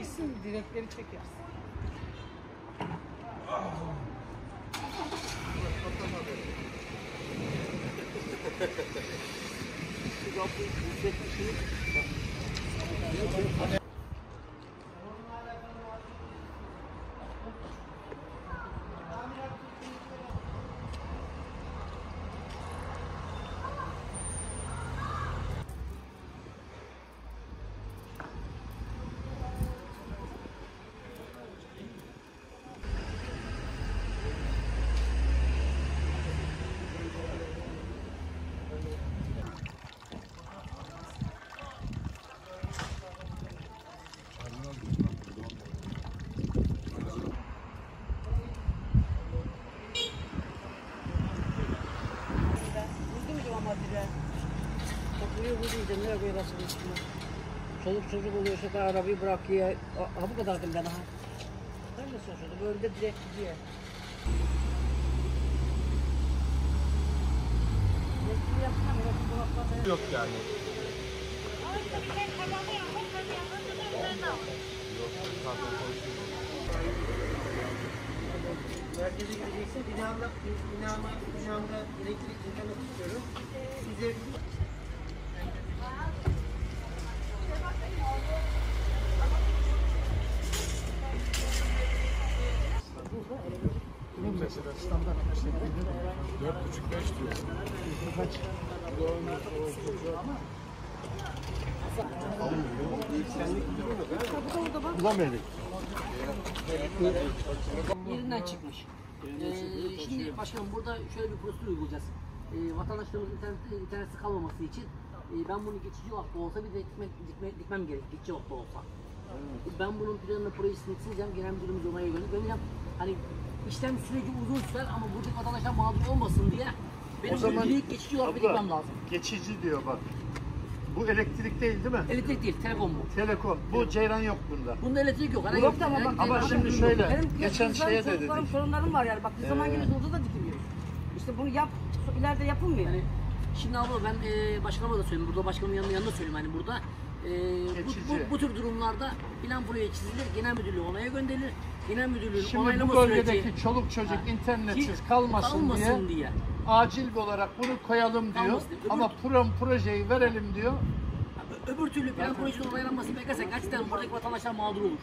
gitsin direkleri çekersin. Vurdum Kapıyı vurunca nereye koyarasın üstüne? Çoluk çocuk oluyorsa da arabayı bırakıyor. Ha bu kadardım ben ha. Ben de şaşırdım. Böyle de direkt gidiyor. Bu Yok yani. Merkeze gideceksin. Binamda, binama, binamda elektrik internet istiyorum. Mesela standart işte dört buçuk beş diyor. Kaç? Bulamaydık. yerinden çıkmış. Ee, şimdi başkanım burada şöyle bir prosedür uygulayacağız. Ee, vatandaşlarımızın internet, internetsiz kalmaması için e, ben bunu geçici vakti olsa bir de dikme, dikme, dikmem gerek. Geçici vakti olsa. Ben bunun planını projesini çizeceğim. Genel müdürümüz onaya göndereceğim. Hani işlem süreci uzun sürer ama buradaki vatandaşlar mağdur olmasın diye benim O zaman direkt geçici olarak bir dikmem lazım. geçici diyor bak. Bu elektrik değil değil mi? Elektrik değil, telefon bu. Telekom. Bu ceyran yok bunda. Bunda elektrik yok. Yok bir- ama bir- ama herhangi şimdi bir- şöyle, Benim geçen şeye de dedik. sorunlarım var yani. Bak zaman Ee. geliyoruz orada da dikiliyoruz. İşte bunu yap, ileride yapılmıyor. Yani şimdi abla ben e, başkanıma da söyleyeyim. Burada başkanın yanında, yanında söyleyeyim hani burada. E, bu, bu, bu tür durumlarda plan proje çizilir, genel müdürlüğü onaya gönderilir. Genel müdürlüğün Şimdi onaylama bu bölgedeki süreci çoluk çocuk Ha. internetsiz Ki- kalmasın, kalmasın diye, diye. acil bir olarak bunu koyalım diyor. Kalmasın diye. Öbür- Ama pro projeyi verelim diyor. Öbür türlü plan projesinin onaylanmasını beklersek gerçekten buradaki vatandaşlar mağdur olur.